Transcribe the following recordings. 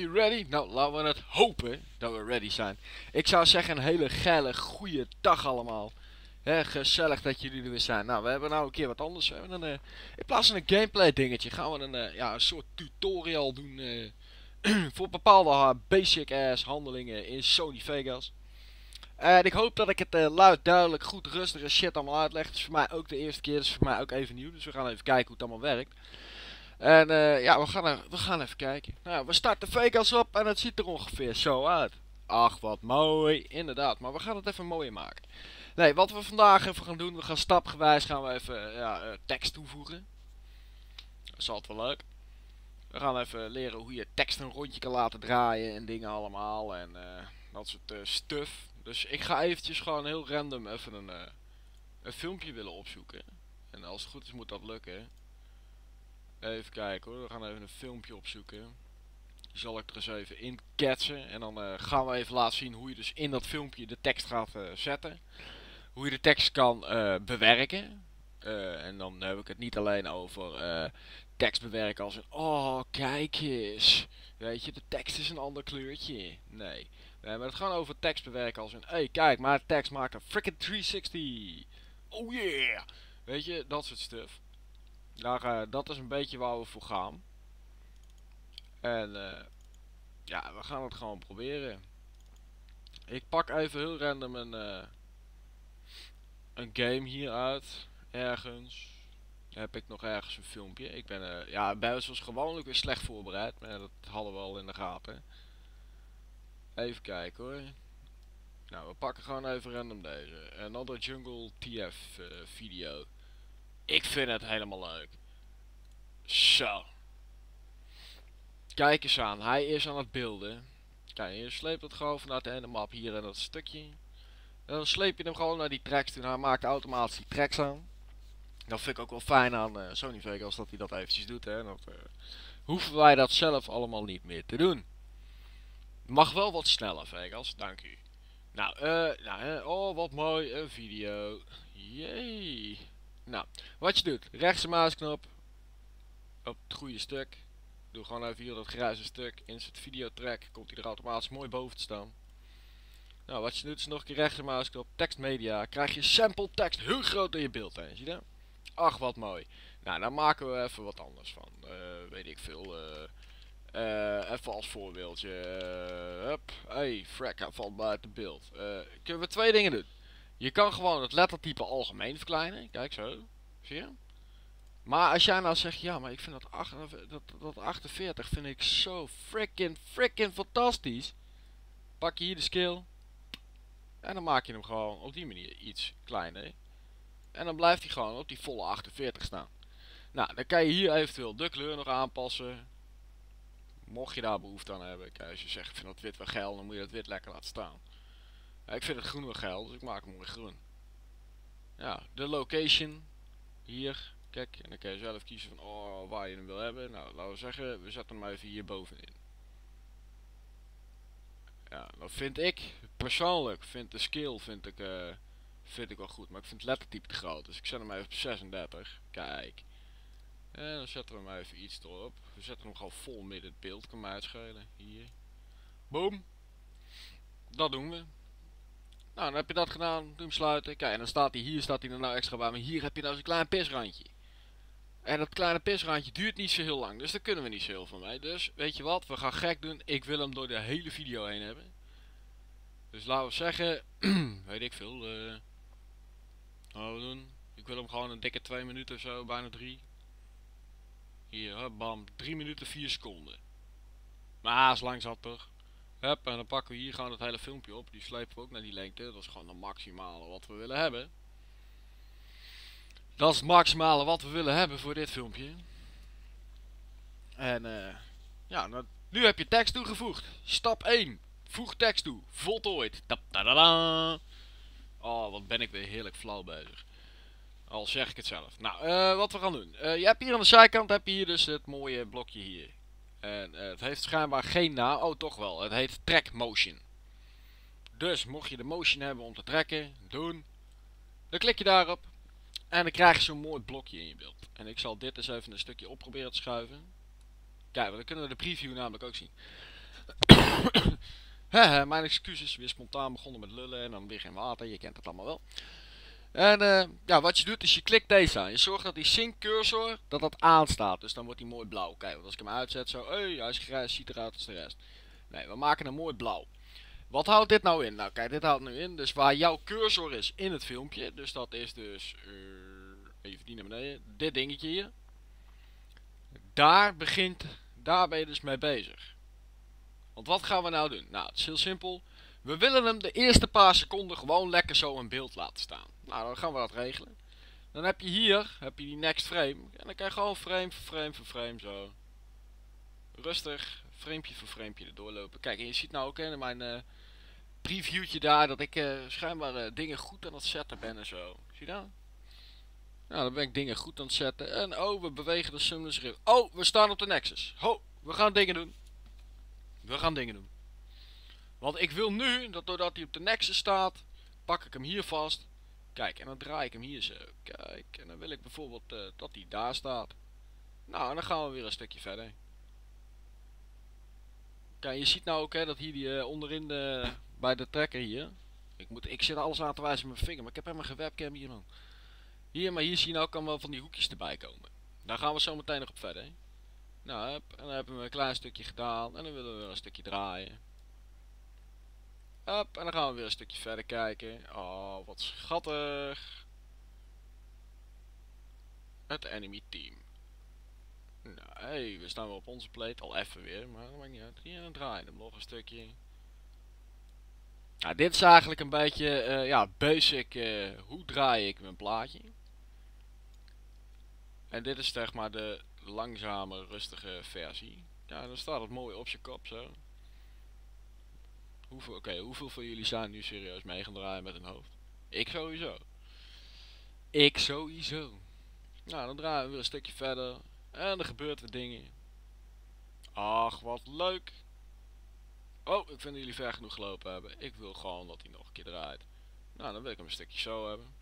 you ready? Nou, laten we het hopen dat we ready zijn. Ik zou zeggen een hele geile, goede dag allemaal. Hè, gezellig dat jullie er weer zijn. Nou, we hebben nou een keer wat anders. We hebben eh, in plaats van een gameplay dingetje gaan we een, eh, ja, een soort tutorial doen eh, voor bepaalde basic ass handelingen in Sony Vegas. En ik hoop dat ik het luid, duidelijk, goed, rustig en shit allemaal uitleg. Het is voor mij ook de eerste keer, dus voor mij ook even nieuw. Dus we gaan even kijken hoe het allemaal werkt. En eh, ja, we gaan, we gaan even kijken. Nou, we starten Vegas op en het ziet er ongeveer zo uit. Ach, wat mooi. Inderdaad, maar we gaan het even mooier maken. Nee, wat we vandaag even gaan doen, we gaan stapgewijs gaan we even ja, eh, tekst toevoegen. Dat is altijd wel leuk. We gaan even leren hoe je tekst een rondje kan laten draaien en dingen allemaal. En eh, dat soort uh, stuff. Dus ik ga eventjes gewoon heel random even een, een filmpje willen opzoeken. En als het goed is moet dat lukken. Even kijken hoor, we gaan even een filmpje opzoeken. Die zal ik er eens even in ketsen. En dan uh, gaan we even laten zien hoe je dus in dat filmpje de tekst gaat uh, zetten. Hoe je de tekst kan uh, bewerken. en dan heb ik het niet alleen over tekst bewerken als een... Oh, kijk eens. Weet je, de tekst is een ander kleurtje. Nee. We hebben het gewoon over tekst bewerken als een... Hé, hey, kijk, maar tekst maakt een freaking 360. Oh yeah. Weet je, dat soort stuff. Daar, uh, dat is een beetje waar we voor gaan. En uh, ja, we gaan het gewoon proberen. Ik pak even heel random een, uh, een game hier uit. Ergens. Heb ik nog ergens een filmpje. Ik ben ja, bij zoals gewoonlijk weer slecht voorbereid. Maar dat hadden we al in de gaten. Even kijken hoor. Nou, we pakken gewoon even random deze. Another Jungle TF video. Ik vind het helemaal leuk. Zo. Kijk eens aan. Hij is aan het beelden. Kijk, je sleept het gewoon vanuit de map hier in dat stukje. En dan sleep je hem gewoon naar die tracks toe. Hij maakt automatisch die tracks aan. Dat vind ik ook wel fijn aan uh, Sony Vegas dat hij dat eventjes doet. Hè. Uh, hoeven wij dat zelf allemaal niet meer te doen. Mag wel wat sneller Vegas, dank u. Nou, eh, nou oh wat mooi, een video. Jee. Nou, wat je doet, rechtse muisknop op het goede stuk. Doe gewoon even hier dat grijze stuk. Insert video track, komt hij er automatisch mooi boven te staan. Nou, wat je doet is nog een keer rechtse muisknop, tekst media. Krijg je sample tekst heel groot in je beeld heen, zie je dat? Ach, wat mooi. Nou, daar maken we even wat anders van. Uh, weet ik veel. Uh, uh, even als voorbeeldje. hup. Hey, frack, hij valt buiten beeld. kunnen we twee dingen doen. Je kan gewoon het lettertype algemeen verkleinen. Kijk zo. Zie je? Maar als jij nou zegt, ja, maar ik vind dat, 8, dat, dat 48 vind ik zo freaking, freaking fantastisch. Pak je hier de scale. En dan maak je hem gewoon op die manier iets kleiner. En dan blijft hij gewoon op die volle 48 staan. Nou, dan kan je hier eventueel de kleur nog aanpassen. Mocht je daar behoefte aan hebben. Kijk, als je zegt, ik vind dat wit wel geil, dan moet je dat wit lekker laten staan. Ik vind het groen wel geil, dus ik maak hem mooi groen. Ja, de location. Hier. Kijk, en dan kan je zelf kiezen van oh, waar je hem wil hebben. Nou, laten we zeggen, we zetten hem even hier bovenin. Ja, dat vind ik, persoonlijk, vind de scale vind ik, uh, vind ik wel goed. Maar ik vind het lettertype te groot, dus ik zet hem even op 36. Kijk. En dan zetten we hem even iets erop. We zetten hem gewoon vol midden het beeld, kan mij uitschelen. Hier. Boom. Dat doen we. Nou, dan heb je dat gedaan. Hem sluiten. Kijk, en dan staat hij hier, staat hij er nou extra bij. Maar hier heb je nou zo'n klein pisrandje. En dat kleine pisrandje duurt niet zo heel lang. Dus daar kunnen we niet zo heel van mee. Dus, weet je wat? We gaan gek doen. Ik wil hem door de hele video heen hebben. Dus laten we zeggen... weet ik veel. Uh, wat we doen? Ik wil hem gewoon een dikke 2 minuten of zo. Bijna 3. Hier, bam. 3 minuten 4 seconden. Maar is lang zat toch? Hup, en dan pakken we hier gewoon het hele filmpje op. Die slepen we ook naar die lengte. Dat is gewoon de maximale wat we willen hebben. Dat is het maximale wat we willen hebben voor dit filmpje. En uh, ja, nou, nu heb je tekst toegevoegd. Stap 1. Voeg tekst toe. Voltooid. Oh, wat ben ik weer heerlijk flauw bezig. Al zeg ik het zelf. Nou, uh, wat we gaan doen. Uh, je hebt hier aan de zijkant heb je hier dus het mooie blokje hier. En uh, het heeft schijnbaar geen naam. Oh, toch wel. Het heet track motion. Dus mocht je de motion hebben om te trekken, doen. Dan klik je daarop. En dan krijg je zo'n mooi blokje in je beeld. En ik zal dit eens even een stukje op proberen te schuiven. Kijk, dan kunnen we de preview namelijk ook zien. Mijn excuses. Weer spontaan begonnen met lullen en dan weer geen water. Je kent het allemaal wel. En eh, ja, wat je doet is je klikt deze aan. Je zorgt dat die sync cursor dat dat aanstaat. Dus dan wordt hij mooi blauw. Kijk, want als ik hem uitzet zo, hey, hij is grijs, ziet eruit als de rest. Nee, we maken hem mooi blauw. Wat houdt dit nou in? Nou kijk, dit houdt nu in. Dus waar jouw cursor is in het filmpje. Dus dat is dus... Uh, even die naar beneden. Dit dingetje hier. Daar begint... Daar ben je dus mee bezig. Want wat gaan we nou doen? Nou, het is heel simpel. We willen hem de eerste paar seconden gewoon lekker zo in beeld laten staan. Nou, dan gaan we dat regelen. Dan heb je hier, heb je die next frame. En dan kan je gewoon frame voor frame voor frame zo. Rustig, framepje voor framepje erdoor lopen. Kijk, je ziet nou ook in mijn uh, previewtje daar dat ik uh, schijnbaar uh, dingen goed aan het zetten ben en zo. Zie je dat? Nou, dan ben ik dingen goed aan het zetten. En oh, we bewegen de summoners erin. Oh, we staan op de Nexus. Ho, we gaan dingen doen. We gaan dingen doen. Want ik wil nu, dat doordat hij op de Nexus staat, pak ik hem hier vast. Kijk, en dan draai ik hem hier zo. Kijk, en dan wil ik bijvoorbeeld uh, dat hij daar staat. Nou, en dan gaan we weer een stukje verder. Kijk, je ziet nou ook hè, dat hier die, uh, onderin de, bij de trekker hier. Ik, moet, ik zit alles aan te wijzen met mijn vinger, maar ik heb helemaal geen webcam hier man. Hier, maar hier zie je nou kan wel van die hoekjes erbij komen. Daar gaan we zo meteen nog op verder. Nou, en dan hebben we een klein stukje gedaan en dan willen we weer een stukje draaien. En dan gaan we weer een stukje verder kijken. Oh, wat schattig. Het enemy team. Nou, hey, we staan weer op onze plate. Al even weer, maar dat maakt niet uit. Hier, dan draaien nog een stukje. Nou, dit is eigenlijk een beetje, uh, ja, basic. Uh, hoe draai ik mijn plaatje? En dit is zeg maar de langzame, rustige versie. Ja, dan staat het mooi op je kop zo. Hoeveel, Oké, hoeveel van jullie zijn nu serieus mee gaan draaien met een hoofd? Ik sowieso. Ik sowieso. Nou, dan draaien we weer een stukje verder. En er gebeurt weer dingen. Ach, wat leuk. Oh, ik vind dat jullie ver genoeg gelopen hebben. Ik wil gewoon dat hij nog een keer draait. Nou, dan wil ik hem een stukje zo hebben.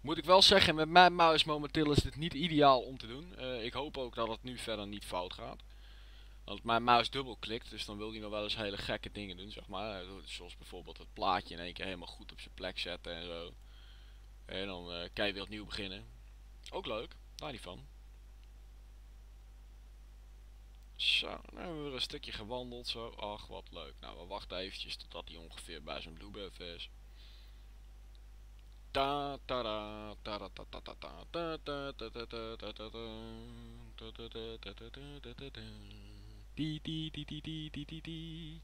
Moet ik wel zeggen, met mijn muis momenteel is dit niet ideaal om te doen. Uh, ik hoop ook dat het nu verder niet fout gaat. Want mijn muis dubbel klikt, dus dan wil hij nog wel eens hele gekke dingen doen, zeg maar. Zoals bijvoorbeeld het plaatje in één keer helemaal goed op zijn plek zetten en zo. En dan uh, kan je weer opnieuw beginnen. Ook leuk, daar niet van. Zo, nu hebben we weer een stukje gewandeld zo. Ach, wat leuk. Nou, we wachten eventjes totdat hij ongeveer bij zijn bluebuff is. Ta ta ta ta ta ta ta ta ta ta ta ta ta ta ta ta ta ta die, die, die, die, die, die, die.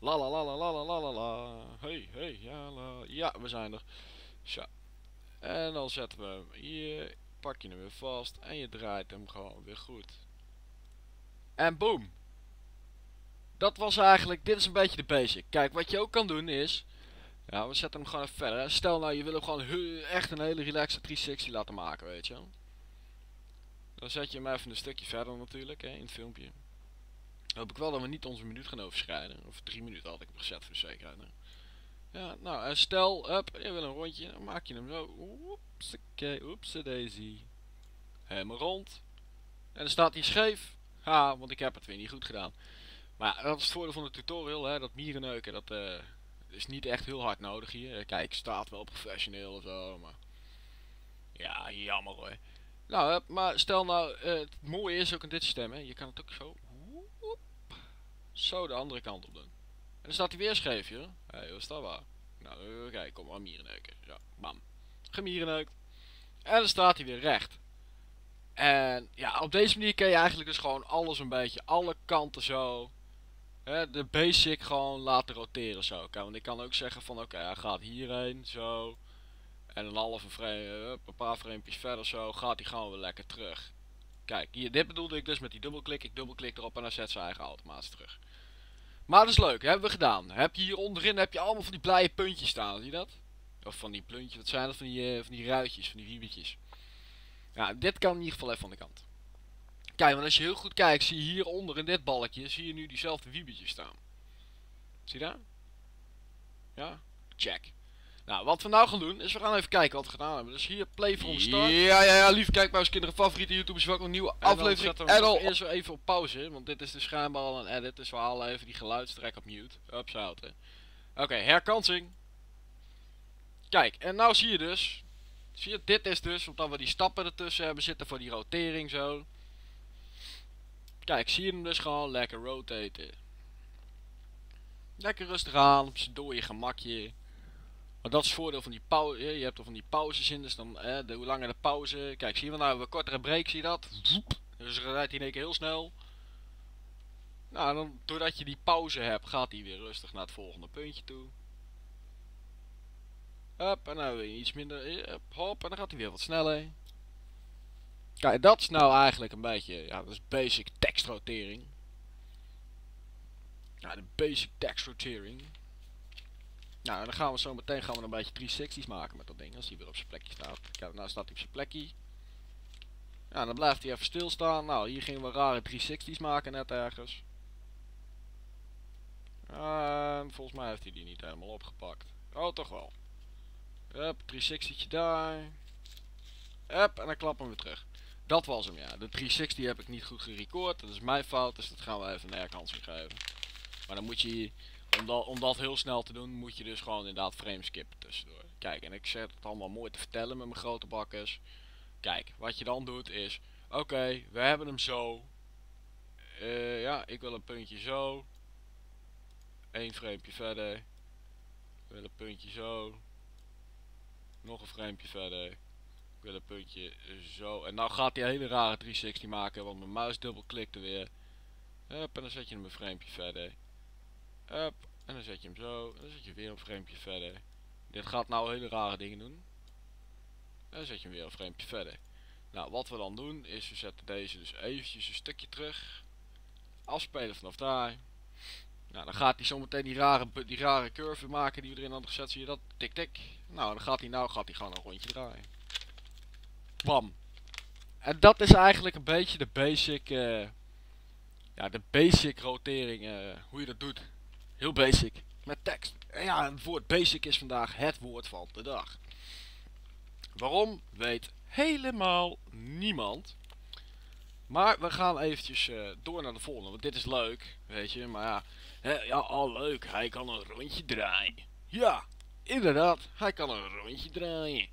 La la la la la la la la. Hey, hey, ja, la. Ja, we zijn er. Zo. En dan zetten we hem hier. Pak je hem weer vast. En je draait hem gewoon weer goed. En boom. Dat was eigenlijk, dit is een beetje de basic. Kijk, wat je ook kan doen is... Ja, we zetten hem gewoon even verder. Stel nou, je wil hem gewoon echt een hele relaxe 360 laten maken, weet je. Dan zet je hem even een stukje verder natuurlijk, hè, in het filmpje. Hoop ik wel dat we niet onze minuut gaan overschrijden. Of drie minuten had ik gezet voor zekerheid. Ja, nou, en stel, up, je wil een rondje, dan maak je hem zo. Oeps, oké, oeps, daisy. Helemaal rond. En dan staat hij scheef. Ha, want ik heb het weer niet goed gedaan. Maar dat is het voordeel van de tutorial, hè. Dat mierenneuken, dat uh, is niet echt heel hard nodig hier. Kijk, staat wel professioneel of zo, maar... Ja, jammer hoor. Nou, maar stel nou, het mooie is ook in dit systeem, hè. Je kan het ook zo... Zo de andere kant op doen. En dan staat hij weer scheef. Hé, hey, is dat waar? Nou, kijk, kom maar mierenneuken. Ja, bam. Gemierenneukt. En dan staat hij weer recht. En ja, op deze manier kun je eigenlijk dus gewoon alles een beetje, alle kanten zo, hè, de basic gewoon laten roteren zo. Kijk, want ik kan ook zeggen van oké, hij gaat hierheen, zo. En een halve frame, een paar framepjes verder zo, gaat hij gewoon weer lekker terug. Kijk, dit bedoelde ik dus met die dubbelklik. Ik dubbelklik erop en dan zet ze eigen automatisch terug. Maar dat is leuk, hebben we gedaan. Heb je hier onderin heb je allemaal van die blije puntjes staan, zie je dat? Of van die puntjes, wat zijn dat? Van die, uh, van die ruitjes, van die wiebetjes. Ja, dit kan in ieder geval even aan de kant. Kijk, want als je heel goed kijkt, zie je hieronder in dit balkje, zie je nu diezelfde wiebetjes staan. Zie je dat? Ja? Check. Nou, wat we nou gaan doen, is we gaan even kijken wat we gedaan hebben. Dus hier, play from start. Ja, ja, ja, lieve kijkbuiskinderen, favoriete YouTubers, welkom een nieuwe En dan aflevering. zetten we En al eerst weer even op pauze, want dit is dus schijnbaar al een edit. Dus we halen even die geluidstrek op mute. Upzouten. Oké, herkansing. Kijk, en nou zie je dus. Zie je, dit is dus, omdat we die stappen ertussen hebben zitten voor die rotering zo. Kijk, zie je hem dus gewoon lekker rotaten. Lekker rustig aan, op z'n dode gemakje. Maar dat is het voordeel van die pauze. Je hebt er van die pauzes in, dus dan, eh, de, hoe langer de pauze. Kijk, zie je nou, een kortere break, zie je dat? Dus rijdt hij in één keer heel snel. Nou, dan, doordat je die pauze hebt, gaat hij weer rustig naar het volgende puntje toe. Hup, en dan weer iets minder. Hup, hop, en dan gaat hij weer wat sneller. Kijk, dat is nou eigenlijk een beetje, ja, dat is basic tekstrotering. Ja, de basic tekstrotering. Nou, dan gaan we zo meteen gaan we een beetje 360's maken met dat ding, als hij weer op zijn plekje staat. Kijk, nou staat hij op zijn plekje. Ja, dan blijft hij even stilstaan. Nou, hier gingen we rare 360's maken net ergens. En volgens mij heeft hij die niet helemaal opgepakt. Oh, toch wel. Hup, 360'tje daar. Hup, en dan klappen we terug. Dat was hem, ja. De 360 heb ik niet goed gerecord. Dat is mijn fout, dus dat gaan we even een herkansing geven. Maar dan moet je, om dat, heel snel te doen, moet je dus gewoon inderdaad frame skippen tussendoor. Kijk, en ik zet het allemaal mooi te vertellen met mijn grote bakkers. Kijk, wat je dan doet is, oké, we hebben hem zo. Eh, ja, ik wil een puntje zo. Eén framepje verder. Ik wil een puntje zo. Nog een framepje verder. Ik wil een puntje zo. En nou gaat hij een hele rare 360 maken, want mijn muis dubbelklikte weer. Hup, en dan zet je hem een framepje verder. Hup, en dan zet je hem zo. Dan zet je weer een framepje verder. Dit gaat nou hele rare dingen doen. En dan zet je hem weer een framepje verder. Nou, wat we dan doen is we zetten deze dus eventjes een stukje terug. Afspelen vanaf daar. Nou, dan gaat hij zometeen die rare, die rare curve maken die we erin hadden gezet. Zie je dat? Tik tik. Nou, dan gaat hij nou gaat hij gewoon een rondje draaien. Bam. En dat is eigenlijk een beetje de basic, eh, ja, de basic rotering, eh, hoe je dat doet. Heel basic. Met tekst. En ja, het woord basic is vandaag het woord van de dag. Waarom? Weet helemaal niemand. Maar we gaan eventjes eh, door naar de volgende, want dit is leuk, weet je. Maar ja, ja, al leuk, hij kan een rondje draaien. Ja, inderdaad, hij kan een rondje draaien.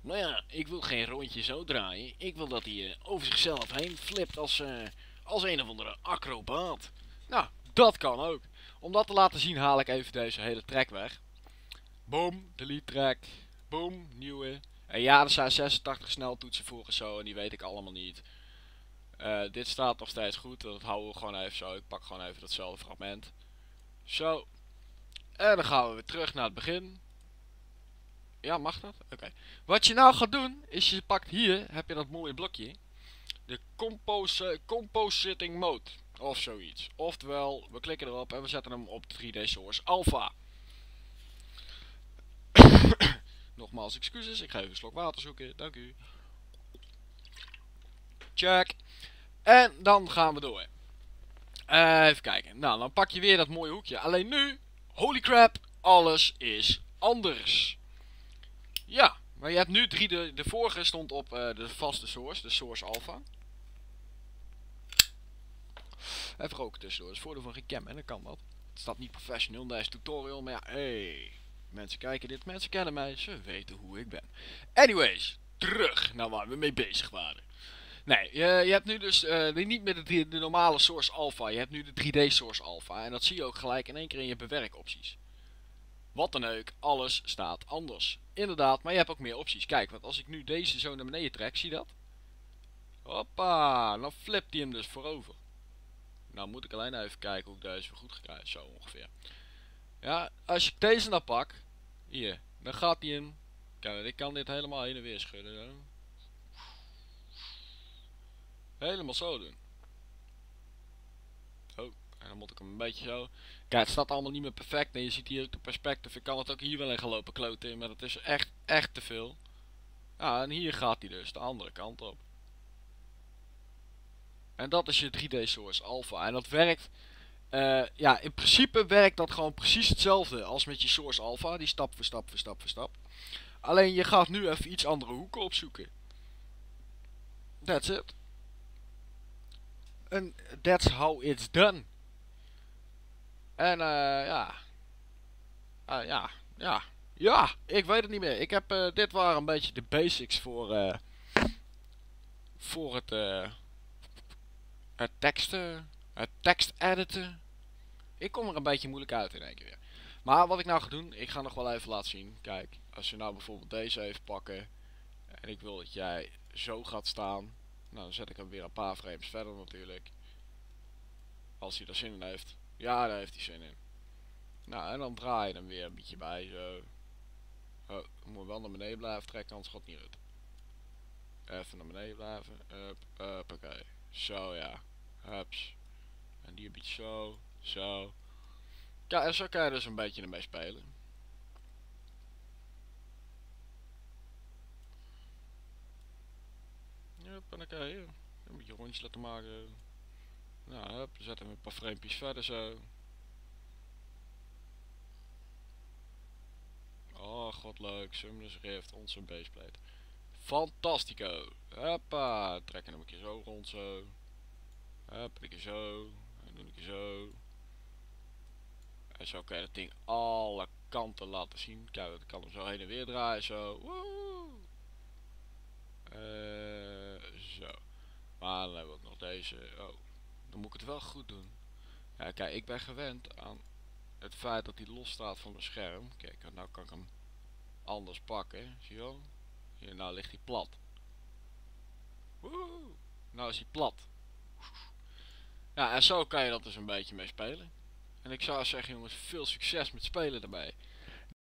Maar ja, ik wil geen rondje zo draaien. Ik wil dat hij eh, over zichzelf heen flipt als, eh, als een of andere acrobaat. Nou, dat kan ook. Om dat te laten zien haal ik even deze hele track weg. Boom, delete track. Boom, nieuwe. En ja, er zijn 86 sneltoetsen voor en zo en die weet ik allemaal niet. Eh, dit staat nog steeds goed, dat houden we gewoon even zo. Ik pak gewoon even datzelfde fragment. Zo. En dan gaan we weer terug naar het begin. Ja, mag dat? Oké. Wat je nou gaat doen, is je pakt hier, heb je dat mooie blokje. De compose, compositing mode. Of zoiets. Oftewel, we klikken erop en we zetten hem op 3D Source Alpha. Nogmaals excuses, ik ga even een slok water zoeken. Dank u. Check. En dan gaan we door. Eh, even kijken. Nou, dan pak je weer dat mooie hoekje. Alleen nu, holy crap, alles is anders. Ja, maar je hebt nu drie. De, de vorige stond op eh, de vaste source, de source alpha. Even roken tussendoor. Dat is voordeel van geen cam en dan kan dat. Het staat niet professioneel in deze tutorial, maar ja, hey. Mensen kijken dit, mensen kennen mij, ze weten hoe ik ben. Anyways, terug naar waar we mee bezig waren. Nee, je, je hebt nu dus eh, niet meer de, de normale Source Alpha, je hebt nu de 3D Source Alpha. En dat zie je ook gelijk in één keer in je bewerkopties. Wat dan ook, alles staat anders. Inderdaad, maar je hebt ook meer opties. Kijk, want als ik nu deze zo naar beneden trek, zie je dat? Hoppa, dan flipt hij hem dus voorover. Nou moet ik alleen even kijken hoe ik deze weer goed ga krijgen, zo ongeveer. Ja, als ik deze nou pak, hier, dan gaat hij in. Kijk, ik kan dit helemaal heen en weer schudden. Helemaal zo doen. Oh, en dan moet ik hem een beetje zo. Kijk, het staat allemaal niet meer perfect. En je ziet hier ook de perspectief. Ik kan het ook hier wel in gaan lopen kloten. Maar dat is echt, echt te veel. Ja, en hier gaat hij dus de andere kant op. En dat is je 3D Source Alpha. En dat werkt Eh, ja, in principe werkt dat gewoon precies hetzelfde als met je Source Alpha. Die stap voor stap voor stap voor stap. Alleen je gaat nu even iets andere hoeken opzoeken. That's it. En that's how it's done. En eh ja. Ah, ja, ja. Ja, ik weet het niet meer. Ik heb, eh, dit waren een beetje de basics voor, eh voor het, eh het teksten, het tekst editen. Ik kom er een beetje moeilijk uit in één keer weer. Maar wat ik nou ga doen, ik ga nog wel even laten zien. Kijk, als je nou bijvoorbeeld deze even pakken. En ik wil dat jij zo gaat staan. Nou, dan zet ik hem weer een paar frames verder natuurlijk. Als hij er zin in heeft. Ja, daar heeft hij zin in. Nou, en dan draai je hem weer een beetje bij, zo. Oh, moet wel naar beneden blijven trekken, anders gaat niet uit. Even naar beneden blijven. Up, up, oké. Zo, ja. Hups. En die een beetje zo, zo. Ja, en zo kan je dus een beetje ermee spelen. Hup, en dan kan je een beetje rondjes laten maken. Nou, hup, dan zetten we een paar framepjes verder zo. Oh, god leuk. Summoners Rift, onze baseplate. Fantastico. Hoppa, trekken hem een keer zo rond zo. Hup, een zo. En doe keer zo. En zo kan je dat ding alle kanten laten zien. Kijk, ik kan hem zo heen en weer draaien zo. Eh, zo. Maar dan hebben we ook nog deze. Oh, dan moet ik het wel goed doen. Ja, kijk, ik ben gewend aan het feit dat hij los staat van mijn scherm. Kijk, nou kan ik hem anders pakken. Zie je wel? Hier, nou ligt hij plat. Woe! Nou is hij plat. Ja, en zo kan je dat dus een beetje mee spelen. En ik zou zeggen jongens, veel succes met spelen daarbij.